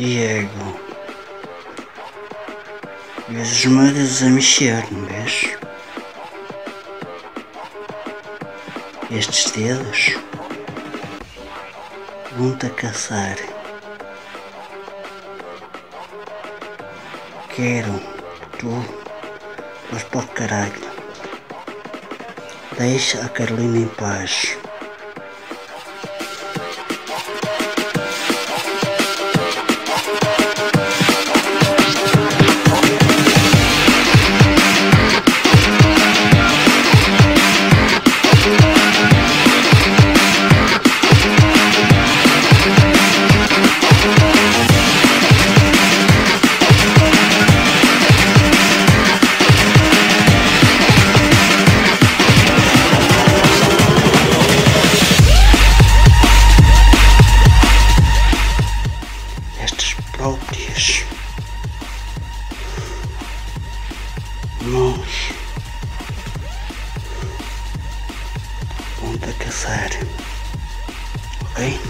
Diego. Meus dedos a mexer, não vês? Estes dedos vão-te a caçar. Quero tu mas para o caralho. Deixa a Carolina em paz. Vão te caçar, ok?